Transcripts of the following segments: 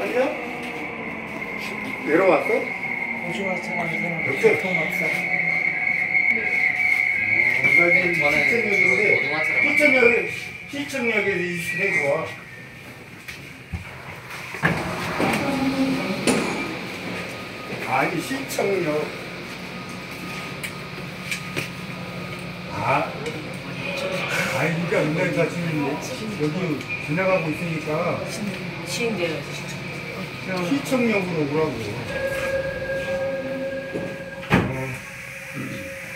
아니야? 내려왔어? 이제 저는 시청역인데 시청역 시청역에. 아니 시청역. 아, 아, 이게 은행 사진인 여기 지나가고 있으니까. 시행되어 시청역으로 오라고. 어.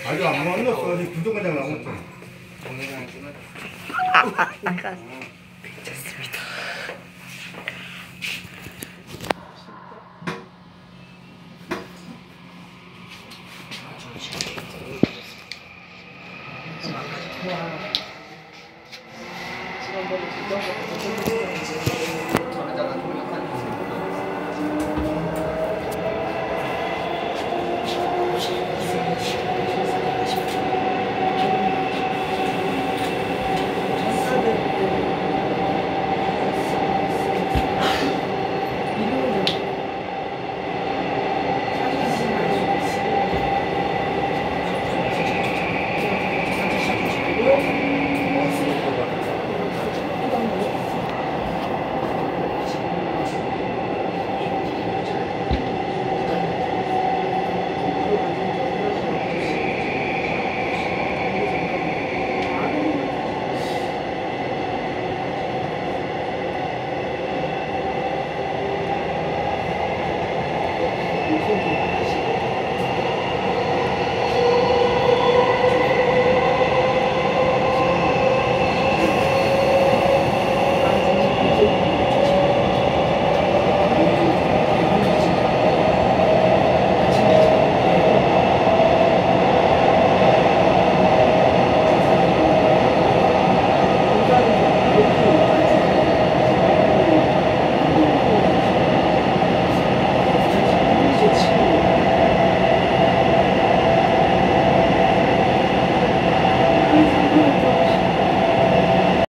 아직 안 만났어. 아직 부동과장 남았죠 괜찮습니다. Thank. Wow.